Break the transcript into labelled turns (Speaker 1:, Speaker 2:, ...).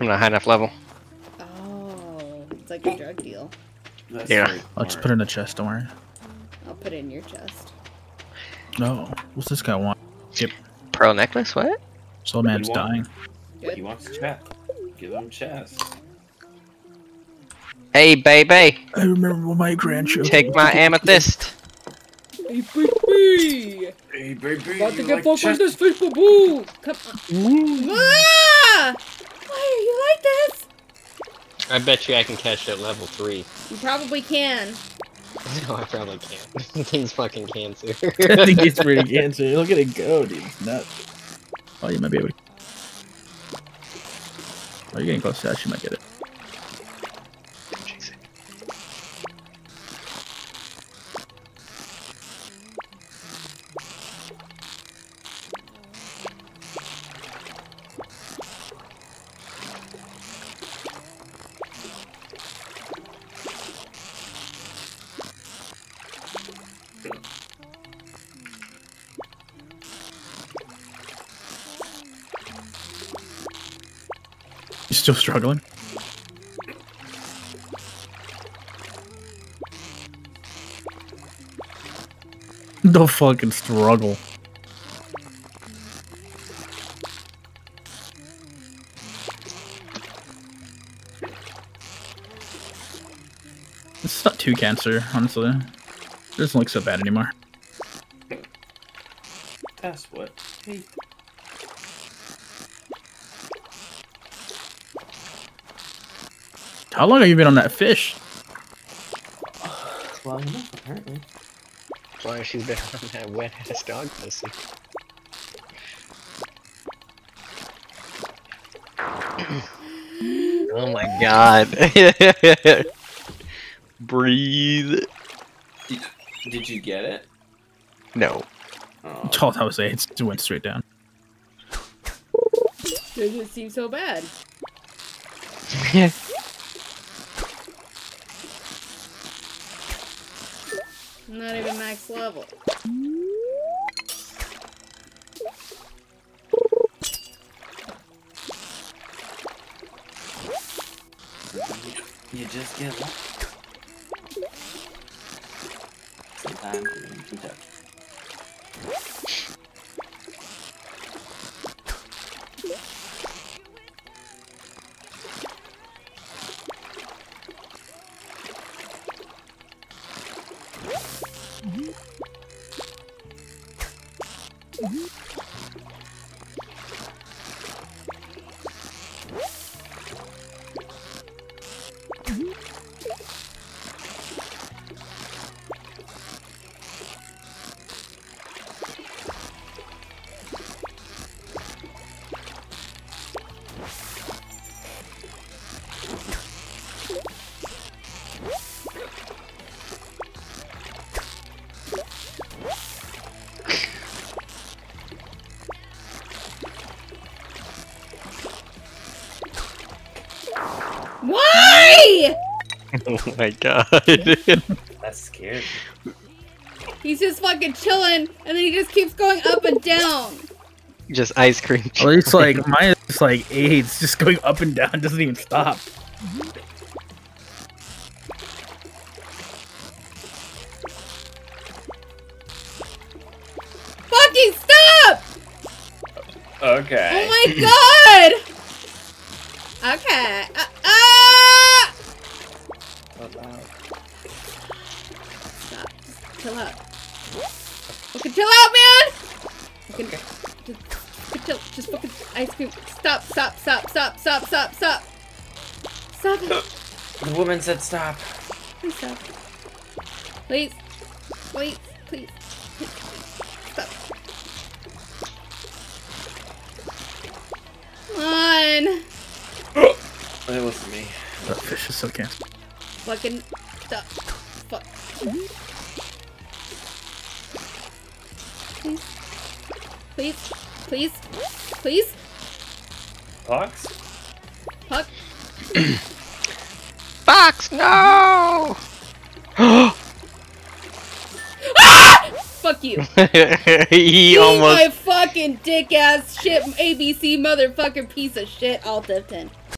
Speaker 1: I'm not high enough level.
Speaker 2: Oh, it's like a drug deal.
Speaker 3: That's
Speaker 1: Yeah.
Speaker 3: very
Speaker 4: I'll just put it in the chest, don't worry.
Speaker 2: I'll put it in your chest.
Speaker 4: No. What's this guy want?
Speaker 1: Pearl necklace? What?
Speaker 4: Soul Man's
Speaker 3: What do
Speaker 4: dying.
Speaker 2: Good.
Speaker 3: He wants chest. Give him chest.
Speaker 1: Hey, baby,
Speaker 4: I remember when my grandchildren.
Speaker 1: take my amethyst.
Speaker 2: Hey, baby!
Speaker 3: Hey, baby,
Speaker 2: About to get
Speaker 3: like
Speaker 2: fucked with this fish, boo boo! Come on. Ah! Why are you like this?
Speaker 1: I bet you I can catch it at level 3.
Speaker 2: You probably can.
Speaker 1: No, I probably can't. Thing's fucking cancer.
Speaker 4: I think he's pretty cancer. Look at it go, dude. It's nuts. Oh, you might be able to. Oh, you're getting close to that. You might get it. You still struggling? Don't fucking struggle. It's not too cancer, honestly. It doesn't look so bad anymore.
Speaker 3: That's what. Hey.
Speaker 4: How long have you been on that fish?
Speaker 3: Well enough, apparently.
Speaker 1: Why she's been on that wet ass dog pussy. oh my god. Breathe.
Speaker 3: Did, did you get it?
Speaker 1: No.
Speaker 3: Oh.
Speaker 4: Oh, that was it. It went straight down.
Speaker 2: Doesn't seem so bad. Not even max level.
Speaker 3: You just get lucky. Sometimes you can touch.
Speaker 2: Why?
Speaker 1: oh my god.
Speaker 3: That's scary.
Speaker 2: He's just fucking chilling, and then he just keeps going up and down.
Speaker 1: Just ice cream.
Speaker 4: Well, it's like mine is like AIDS, just going up and down, doesn't even stop.
Speaker 2: Fucking stop!
Speaker 3: Okay.
Speaker 2: Oh my god! Okay. Uh! Stop. Just chill out. Fucking chill out, man! Fucking, just, fucking chill. Just fucking ice cream. Stop, stop, stop, stop, stop, stop, stop. Stop it.
Speaker 3: The woman said stop.
Speaker 2: Please stop. Please. Please. Please. Please. Stop. Come on.
Speaker 3: It wasn't me.
Speaker 4: That fish is so cancer.
Speaker 2: Fucking stop. Fuck. Please. Please. Please. Please.
Speaker 3: Fox?
Speaker 2: Puck.
Speaker 1: Fox, no! Ah!
Speaker 2: Fuck you.
Speaker 1: he
Speaker 2: Eat
Speaker 1: almost
Speaker 2: my fucking dick ass shit ABC motherfucking piece of shit alt of 10.